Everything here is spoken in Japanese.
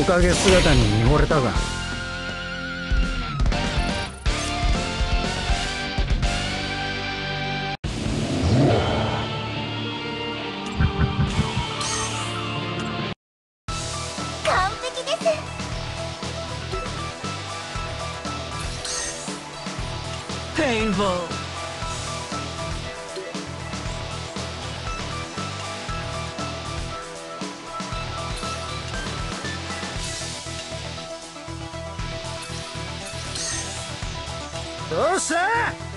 おかげ姿に見惚れたが。完璧です。ペインボーどうした？